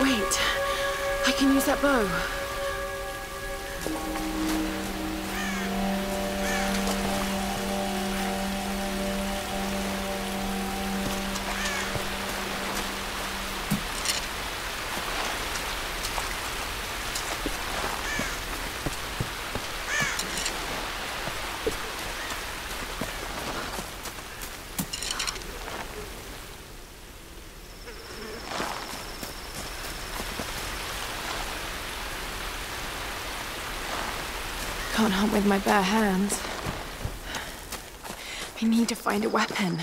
Wait. I can use that bow. Can't hunt with my bare hands. I need to find a weapon.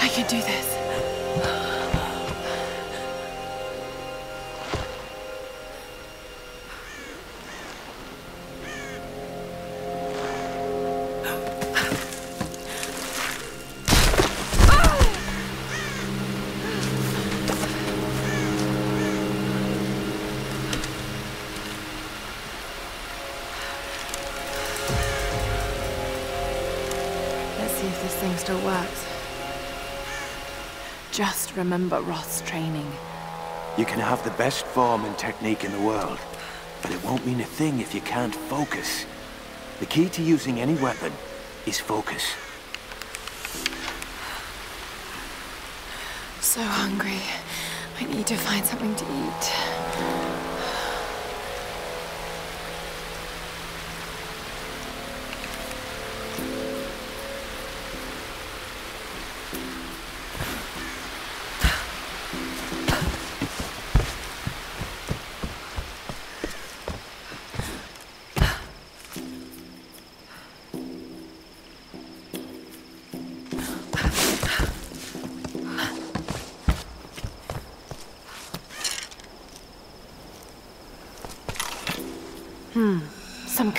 I can do this. See if this thing still works. Just remember Roth's training. You can have the best form and technique in the world, but it won't mean a thing if you can't focus. The key to using any weapon is focus. So hungry. I need to find something to eat.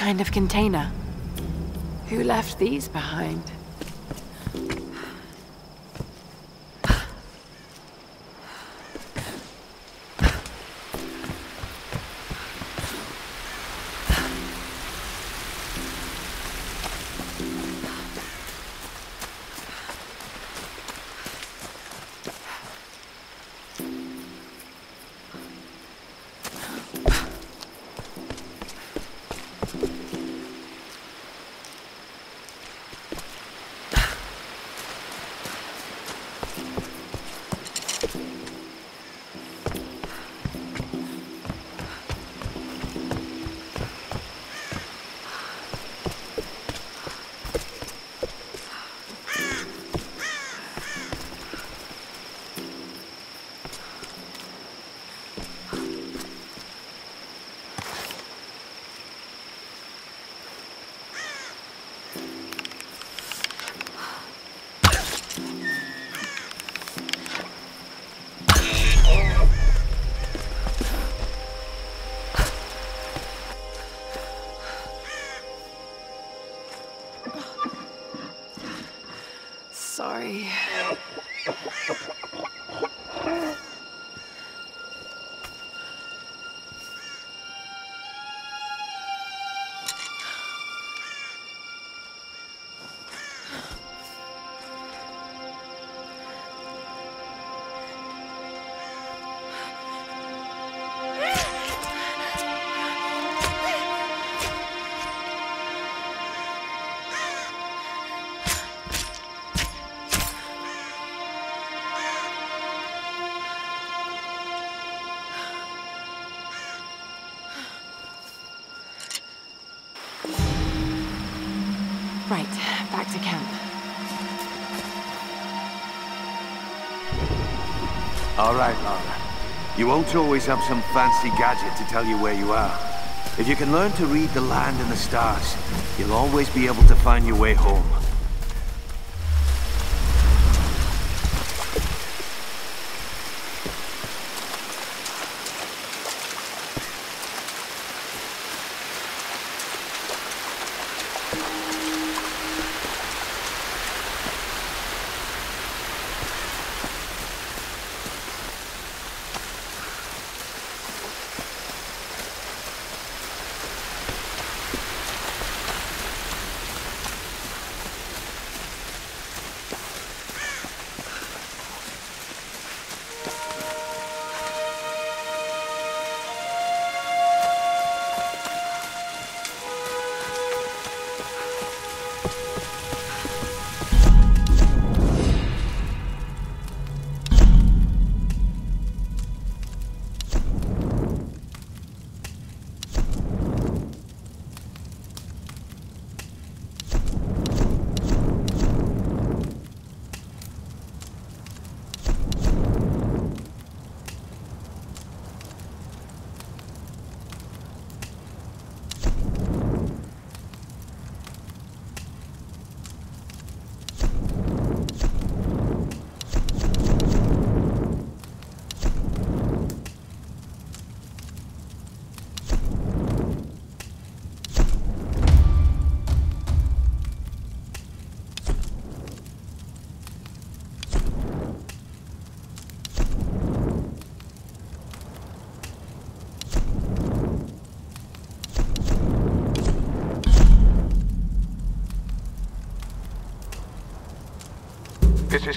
Kind of container. Who left these behind? Right, back to camp. All right, Lara. You won't always have some fancy gadget to tell you where you are. If you can learn to read the land and the stars, you'll always be able to find your way home.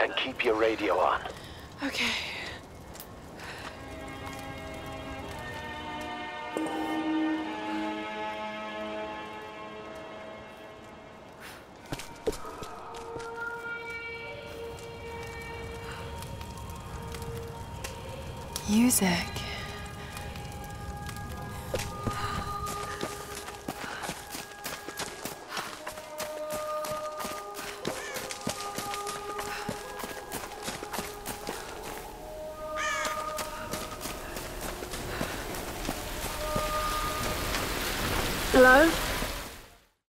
And keep your radio on. Okay. Music. Hello?